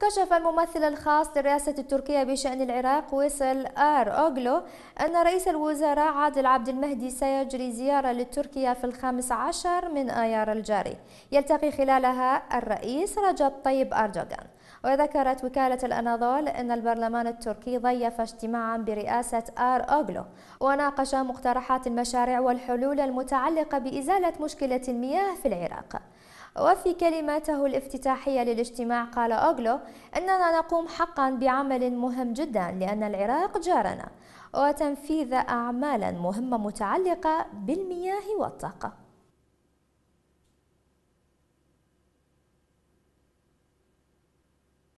كشف الممثل الخاص للرئاسة التركية بشأن العراق ويسل آر أوغلو أن رئيس الوزراء عادل عبد المهدي سيجري زيارة لتركيا في الخامس عشر من آيار الجاري. يلتقي خلالها الرئيس رجب طيب أردوغان. وذكرت وكالة الأناضول أن البرلمان التركي ضيف اجتماعا برئاسة آر أوغلو وناقش مقترحات المشاريع والحلول المتعلقة بإزالة مشكلة المياه في العراق. وفي كلماته الافتتاحية للاجتماع قال أوغلو أننا نقوم حقا بعمل مهم جدا لأن العراق جارنا وتنفيذ أعمالا مهمة متعلقة بالمياه والطاقة.